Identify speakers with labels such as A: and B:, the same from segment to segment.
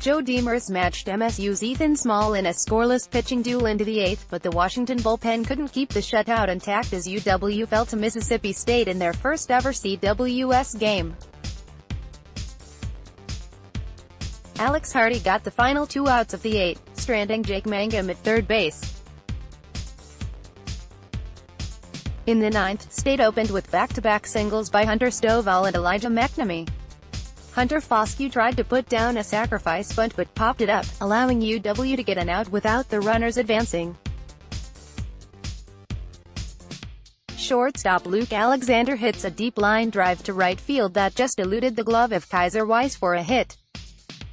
A: Joe DeMers matched MSU's Ethan Small in a scoreless pitching duel into the eighth, but the Washington bullpen couldn't keep the shutout intact as UW fell to Mississippi State in their first ever CWS game. Alex Hardy got the final two outs of the eighth, stranding Jake Mangum at third base. In the ninth, State opened with back-to-back -back singles by Hunter Stovall and Elijah MacNamee. Hunter Foscue tried to put down a sacrifice bunt but popped it up, allowing UW to get an out without the runners advancing. Shortstop Luke Alexander hits a deep line drive to right field that just eluded the glove of Kaiser Weiss for a hit.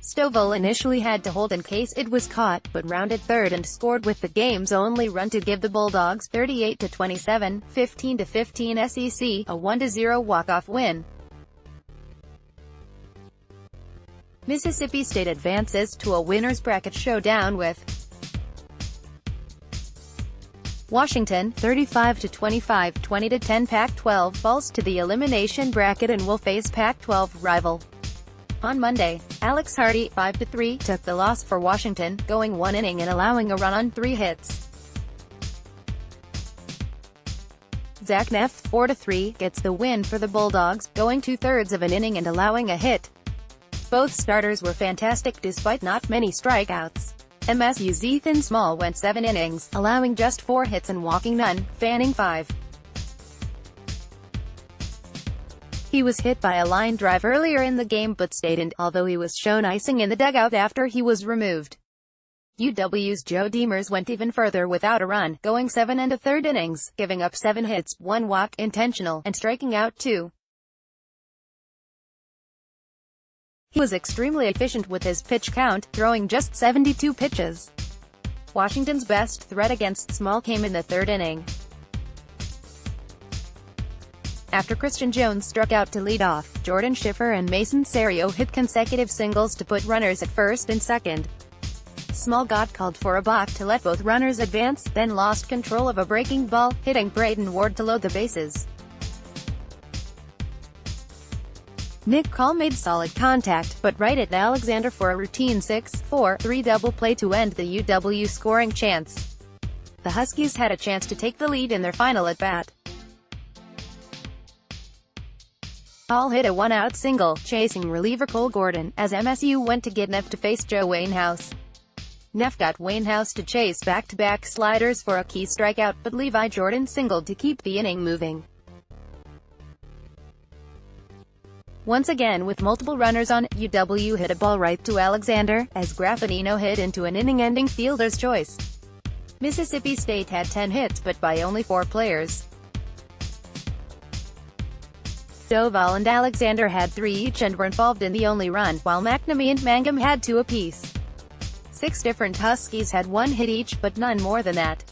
A: Stovall initially had to hold in case it was caught, but rounded third and scored with the game's only run to give the Bulldogs 38-27, 15-15 SEC, a 1-0 walk-off win. Mississippi State advances to a winner's bracket showdown with Washington, 35-25, 20-10 Pac-12 falls to the elimination bracket and will face Pac-12 rival. On Monday, Alex Hardy, 5-3, took the loss for Washington, going one inning and allowing a run on three hits. Zach Neff, 4-3, gets the win for the Bulldogs, going two-thirds of an inning and allowing a hit. Both starters were fantastic despite not many strikeouts. MSU's Ethan Small went seven innings, allowing just four hits and walking none, fanning five. He was hit by a line drive earlier in the game but stayed in, although he was shown icing in the dugout after he was removed. UW's Joe DeMers went even further without a run, going seven and a third innings, giving up seven hits, one walk, intentional, and striking out two. He was extremely efficient with his pitch count, throwing just 72 pitches. Washington's best threat against Small came in the third inning. After Christian Jones struck out to lead off, Jordan Schiffer and Mason Serio hit consecutive singles to put runners at first and second. Small got called for a balk to let both runners advance, then lost control of a breaking ball, hitting Braden Ward to load the bases. Nick Call made solid contact, but right at Alexander for a routine 6-4-3 double play to end the UW scoring chance. The Huskies had a chance to take the lead in their final at-bat. Krall hit a one-out single, chasing reliever Cole Gordon, as MSU went to get Neff to face Joe Wainhouse. Neff got Wainhouse to chase back-to-back -back sliders for a key strikeout, but Levi Jordan singled to keep the inning moving. Once again with multiple runners on, UW hit a ball right to Alexander, as Graffinino hit into an inning-ending fielder's choice. Mississippi State had 10 hits but by only 4 players. Stovall and Alexander had 3 each and were involved in the only run, while MacNamee and Mangum had 2 apiece. Six different Huskies had one hit each, but none more than that.